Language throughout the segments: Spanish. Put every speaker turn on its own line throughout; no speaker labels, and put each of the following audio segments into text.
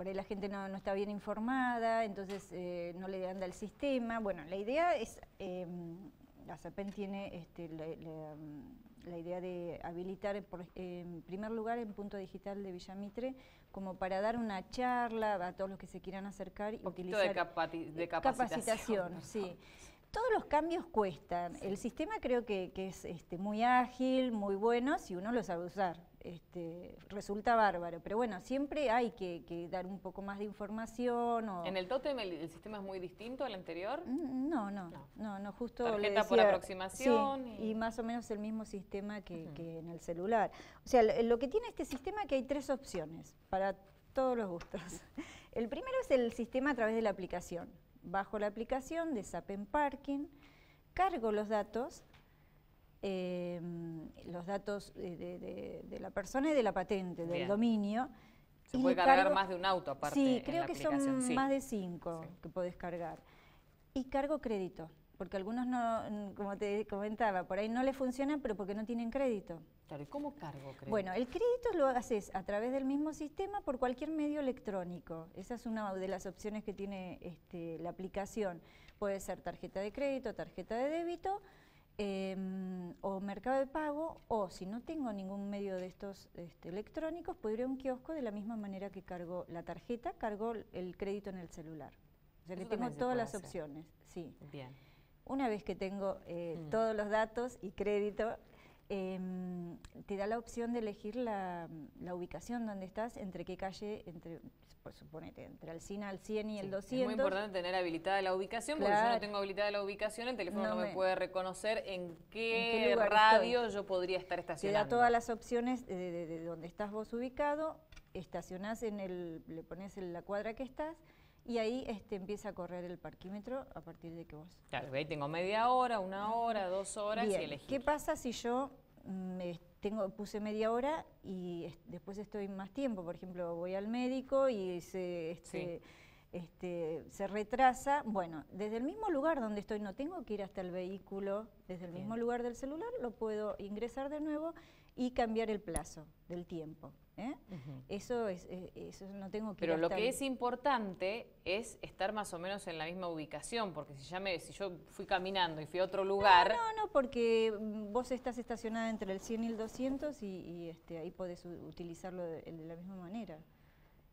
por ahí la gente no, está bien informada, entonces eh, no le anda el sistema. Bueno, la idea es, em, la SAPEN tiene este, la, idea de habilitar, en primer lugar, en Punto Digital de Villamitre, como para dar una charla a todos los que se quieran acercar y utilizar...
de, de capacitación.
capacitación sí. Todos los cambios cuestan. El sistema creo que, es este, muy ágil, muy bueno, si uno lo sabe usar. Este, resulta bárbaro, pero bueno, siempre hay que, dar un poco más de información.
¿En el Totem el, sistema es muy distinto al anterior?
Mm, no, no, no, no, justo
Tarjeta por aproximación.
y... más o menos el mismo sistema que, que en el celular. O sea, lo que tiene este sistema es que hay tres opciones para todos los gustos. El primero es el sistema a través de la aplicación bajo la aplicación de Sapen Parking, cargo los datos, em, los datos de, la persona y de la patente, del dominio.
Se puede cargar más de un auto aparte.
Sí, creo que son más de cinco que podés cargar. Y cargo crédito porque algunos no, como te comentaba, por ahí no le funcionan, pero porque no tienen crédito.
Claro, ¿y cómo cargo crédito?
Bueno, el crédito lo haces a través del mismo sistema por cualquier medio electrónico. Esa es una de las opciones que tiene este, la aplicación. Puede ser tarjeta de crédito, tarjeta de débito, em, o mercado de pago, o si no tengo ningún medio de estos este, electrónicos, puedo ir a un kiosco de la misma manera que cargo la tarjeta, cargo el crédito en el celular. O sea que tengo todas las opciones. Sí.
Bien.
Una vez que tengo eh, mm. todos los datos y crédito, em, te da la opción de elegir la, ubicación donde estás, entre qué calle, entre, por suponete, entre Alcina, al 100 y el 200. Es
muy importante tener habilitada la ubicación, porque si no tengo habilitada la ubicación, el teléfono no, me, puede reconocer en qué, radio yo podría estar estacionando.
Te da todas las opciones de, de donde estás vos ubicado, estacionás en el, le pones en la cuadra que estás, y ahí este, empieza a correr el parquímetro a partir de que vos...
Claro, ahí tengo media hora, una hora, dos horas y elegir.
¿Qué pasa si yo me tengo, puse media hora y después estoy más tiempo? Por ejemplo, voy al médico y se... Este, este, se retrasa, bueno, desde el mismo lugar donde estoy, no tengo que ir hasta el vehículo, desde el mismo lugar del celular, lo puedo ingresar de nuevo y cambiar el plazo del tiempo. ¿Eh? Eso es, eh, eso no tengo que
Pero lo que es importante es estar más o menos en la misma ubicación, porque si ya me, si yo fui caminando y fui a otro lugar.
No, no, porque mm, vos estás estacionada entre el 100 y el 200 y, este, ahí podés utilizarlo de, la misma manera.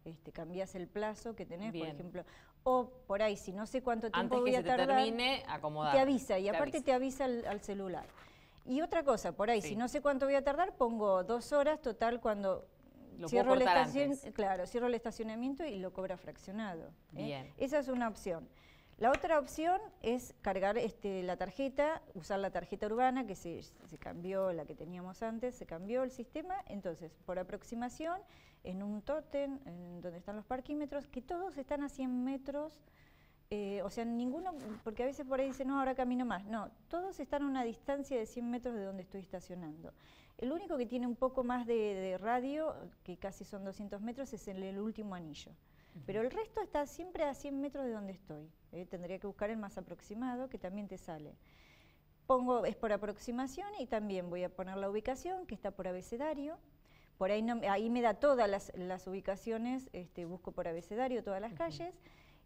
Este, cambias el plazo que tenés, por ejemplo, o por ahí, si no sé cuánto tiempo voy a tardar,
termine, acomodar.
Te avisa, y aparte te avisa al, celular. Y otra cosa, por ahí, si no sé cuánto voy a tardar, pongo dos horas, total, cuando cierro el Claro, cierro el estacionamiento y lo cobra fraccionado. ¿eh? Esa es una opción. La otra opción es cargar este, la tarjeta, usar la tarjeta urbana, que se, cambió, la que teníamos antes, se cambió el sistema, entonces por aproximación, en un tótem, en donde están los parquímetros, que todos están a 100 metros, eh, o sea, ninguno, porque a veces por ahí dicen, no, ahora camino más, no, todos están a una distancia de 100 metros de donde estoy estacionando. El único que tiene un poco más de, radio, que casi son 200 metros, es el, el último anillo. Pero el resto está siempre a 100 metros de donde estoy. ¿eh? Tendría que buscar el más aproximado, que también te sale. Pongo, es por aproximación y también voy a poner la ubicación, que está por abecedario. Por ahí, no, ahí me da todas las, ubicaciones, este, busco por abecedario todas las calles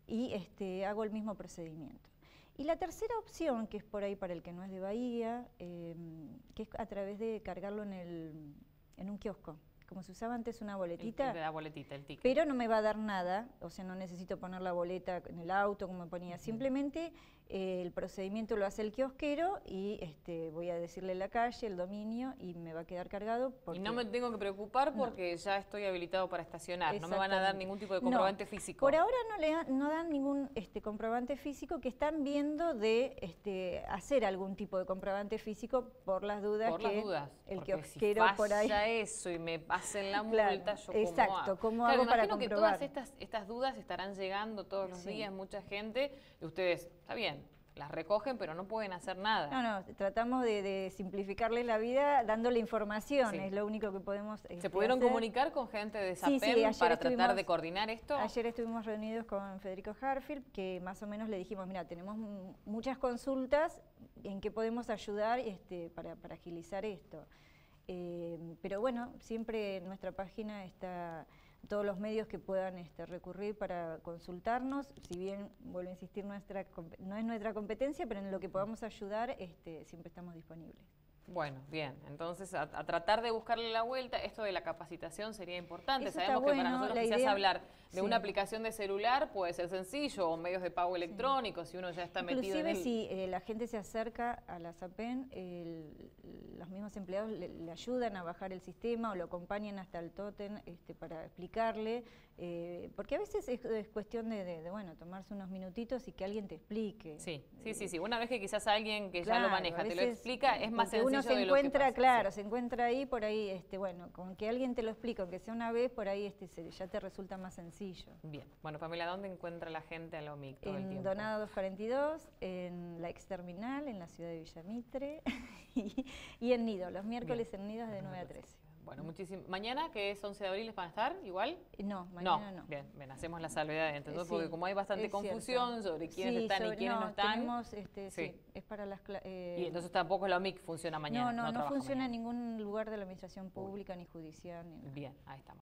y este, hago el mismo procedimiento. Y la tercera opción, que es por ahí para el que no es de Bahía, em, que es a través de cargarlo en, el, en un kiosco como se usaba antes una boletita.
la boletita, el ticket.
Pero no me va a dar nada, o sea, no necesito poner la boleta en el auto como ponía. Simplemente eh, el procedimiento lo hace el kiosquero y este, voy a decirle la calle, el dominio y me va a quedar cargado.
y no me tengo que preocupar porque ya estoy habilitado para estacionar, no me van a dar ningún tipo de comprobante físico.
Por ahora no le no dan ningún este, comprobante físico que están viendo de este, hacer algún tipo de comprobante físico por las dudas
por
que
las dudas,
el kiosquero
si
por ahí.
eso y me hacen la multa, yo
Exacto,
¿cómo
hago, para
comprobar? que todas estas, estas dudas estarán llegando todos los días, mucha gente, y ustedes, está bien, las recogen, pero no pueden hacer nada.
No, no, tratamos de, simplificarles la vida dándole información, es lo único que podemos
¿Se este, pudieron comunicar con gente de SAPEM para tratar de coordinar esto?
Ayer estuvimos reunidos con Federico Harfield, que más o menos le dijimos, mira, tenemos muchas consultas, ¿en qué podemos ayudar este, para, agilizar esto? Eh, pero bueno, siempre nuestra página está todos los medios que puedan este, recurrir para consultarnos. Si bien, vuelvo a insistir, nuestra, no es nuestra competencia, pero en lo que podamos ayudar este, siempre estamos disponibles.
Bueno, bien, entonces a, tratar de buscarle la vuelta, esto de la capacitación sería importante. Sabemos que para nosotros quizás hablar de una aplicación de celular puede ser sencillo, o medios de pago electrónico, si uno ya está metido en
el... si eh, la gente se acerca a la SAPEN, los mismos empleados le, ayudan a bajar el sistema o lo acompañan hasta el tótem este, para explicarle, eh, porque a veces es, cuestión de, bueno, tomarse unos minutitos y que alguien te explique.
Sí, sí, sí, sí. Una vez que quizás alguien que ya lo maneja te lo explica, es más sencillo
uno se encuentra, claro, se encuentra ahí, por ahí, este, bueno, con que alguien te lo explique, aunque sea una vez, por ahí este, ya te resulta más sencillo.
Bien, bueno, Pamela, ¿dónde encuentra la gente a la OMIC todo
en
el
Donado 242, en la exterminal, en la ciudad de Villamitre y, en Nido, los miércoles en Nidos de 9 a 13.
Bueno, muchísimo. ¿Mañana, que es 11 de abril, van a estar igual?
No, mañana no.
Bien, bien, hacemos la salvedad entonces, porque como hay bastante confusión sobre quiénes están y quiénes no, están.
Tenemos, este, sí. es para las
eh, Y entonces tampoco la OMIC funciona mañana.
No, no, no, funciona en ningún lugar de la administración pública ni judicial. Ni
Bien, ahí estamos.